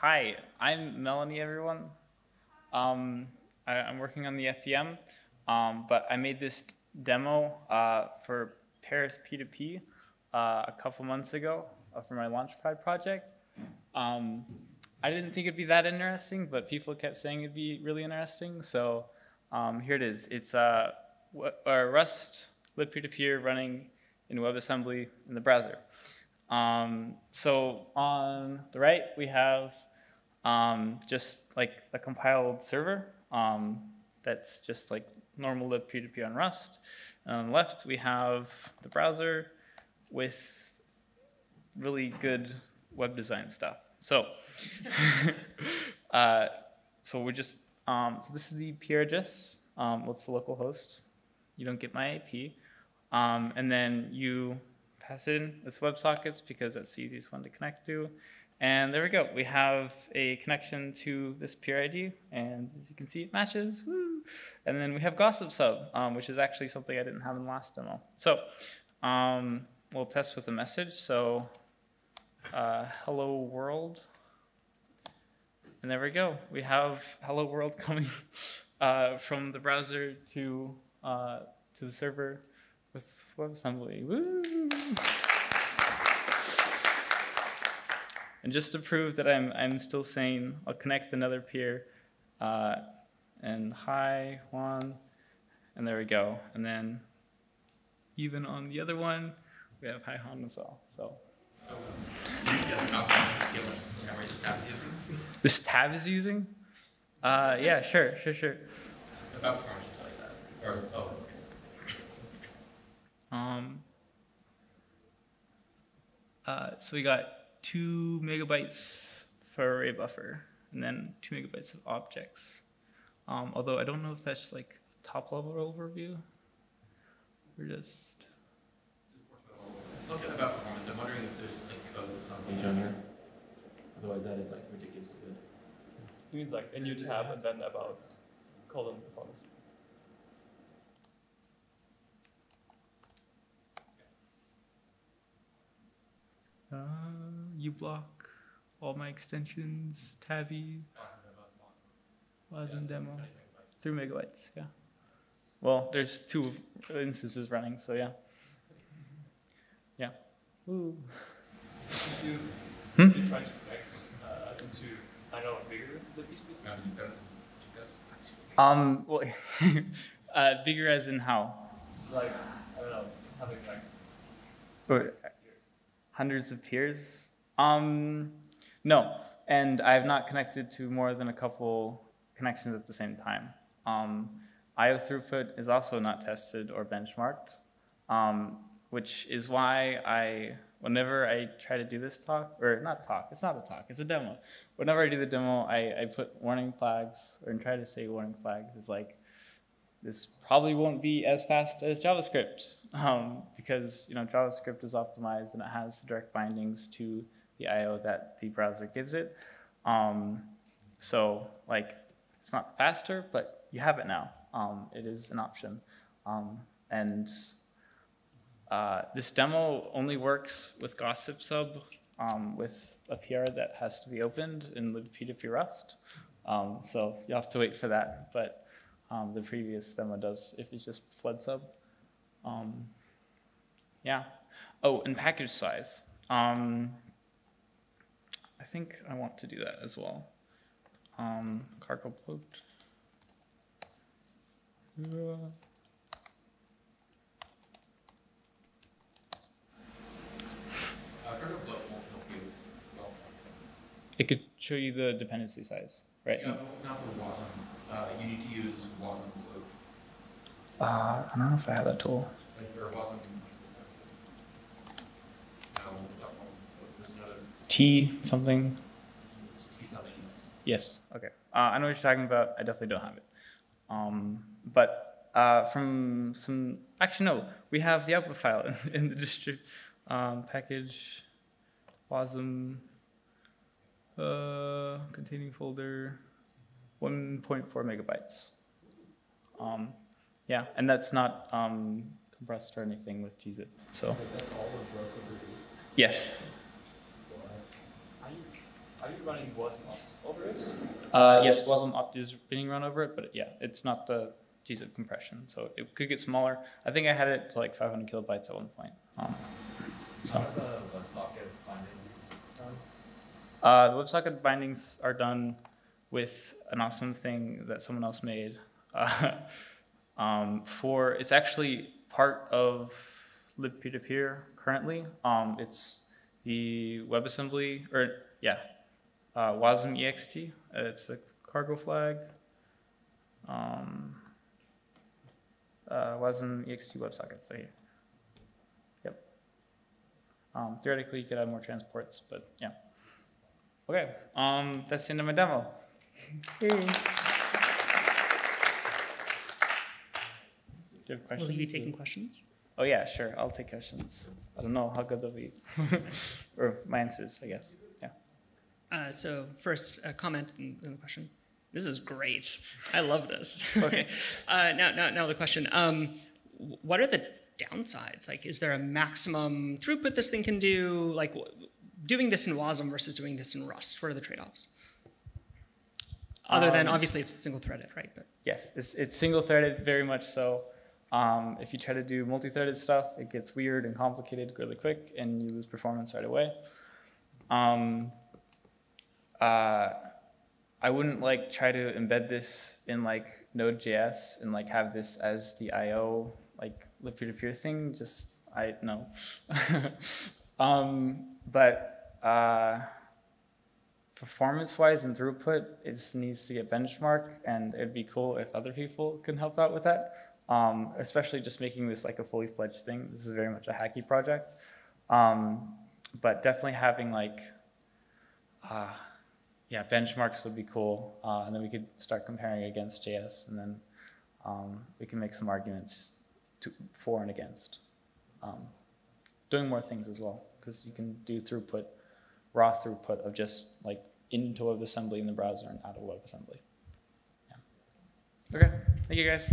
hi, I'm Melanie, everyone. Um, I, am working on the FVM, um, but I made this demo uh, for Paris P2P uh, a couple months ago uh, for my Launchpad project. Um, I didn't think it'd be that interesting, but people kept saying it'd be really interesting. So um, here it is. It's uh, Rust lib peer-to-peer running in WebAssembly in the browser. Um, so on the right, we have um, just like a compiled server um, that's just like normal lib peer-to-peer on Rust. And on the left, we have the browser with really good web design stuff. So, uh, so we're just, um, so this is the PRGIS. Um, what's the local host? You don't get my IP. Um, and then you pass in its WebSockets because that's the easiest one to connect to. And there we go. We have a connection to this peer ID, and as you can see, it matches. Woo! And then we have Gossip Sub, um, which is actually something I didn't have in the last demo. So um, we'll test with a message. So uh, hello world. And there we go. We have hello world coming uh, from the browser to, uh, to the server with WebAssembly. Woo! And just to prove that I'm, I'm still sane, I'll connect another peer. Uh, and hi, Juan. And there we go. And then even on the other one, we have hi, Juan as well. So. This tab is using? Uh, yeah, sure, sure, sure. About permission tell you that. Or, oh. Um, uh, so we got two megabytes for array buffer and then two megabytes of objects. Um, although I don't know if that's just like top level overview. We're just. Okay, about performance, I'm wondering if there's like code that's on page on here. Otherwise, that is like ridiculously good. It means like a new tab and then about column performance. Uh, uBlock, all my extensions, Tavi, Wasm demo, three megabytes, yeah. Well, there's two instances running, so yeah. Yeah. Ooh. You, hmm? you try to connect uh, into, I know, bigger Um, well, uh, bigger as in how? Like, I don't know, having like. Or, hundreds of peers? Um, no, and I have not connected to more than a couple connections at the same time. Um, IO throughput is also not tested or benchmarked, um, which is why I, whenever I try to do this talk, or not talk, it's not a talk, it's a demo. Whenever I do the demo, I, I put warning flags, or try to say warning flags, it's like, this probably won't be as fast as JavaScript um, because you know JavaScript is optimized and it has direct bindings to the I/O that the browser gives it. Um, so like it's not faster, but you have it now. Um, it is an option, um, and uh, this demo only works with Gossip Sub um, with a PR that has to be opened in libp2p Rust. Um, so you'll have to wait for that, but um, the previous demo does if it's just flood sub. Um, yeah. Oh, and package size. Um, I think I want to do that as well. Um, cargo bloat. Uh, it could show you the dependency size, right? Yeah, not for WASM. Uh, you need to use WASM Bloat. Uh, I don't know if I have that tool. Like, or WASM. No, There's another. T something. T something. Yes. Okay. Uh, I know what you're talking about. I definitely don't have it. Um, but uh, from some, actually no, we have the output file in, in the distro um, package, WASM, uh, containing folder. 1.4 megabytes. Um, yeah, and that's not um, compressed or anything with gzip. So. That's all Rust Yes. I, are you running Wasm opt over it? Uh, yes, Wasm opt is being run over it, but yeah, it's not the gzip compression, so it could get smaller. I think I had it to like 500 kilobytes at one point. Um, How are the WebSocket bindings done? Uh, the WebSocket bindings are done with an awesome thing that someone else made. Uh, um, for it's actually part of libp2p currently. Um, it's the WebAssembly or yeah, uh, WASM ext. It's a cargo flag. Um, uh, WASM ext WebSockets. So here. Yep. Um, theoretically, you could have more transports, but yeah. Okay, um, that's the end of my demo. Do you have questions? Will you be taking questions? Oh yeah, sure. I'll take questions. I don't know how good they'll be, or my answers, I guess. Yeah. Uh, so first, a comment and then the question. This is great. I love this. Okay. uh, now, now, now the question. Um, what are the downsides? Like, is there a maximum throughput this thing can do? Like, doing this in WASM versus doing this in Rust. What are the trade-offs? Other than Um, obviously it's single-threaded, right? But Yes, it's it's single threaded, very much so. Um, if you try to do multi threaded stuff, it gets weird and complicated really quick, and you lose performance right away. Um, uh, I wouldn't like try to embed this in like Node.js and like have this as the I/O like the peer-to-peer thing. Just I no. um, but uh, performance-wise and throughput, it needs to get benchmarked, and it'd be cool if other people can help out with that. Um, especially just making this like a fully fledged thing. This is very much a hacky project, um, but definitely having like, uh, yeah, benchmarks would be cool, uh, and then we could start comparing against JS, and then um, we can make some arguments to, for and against. Um, doing more things as well, because you can do throughput raw throughput of just like into WebAssembly in the browser and out of WebAssembly. Yeah. Okay, thank you guys.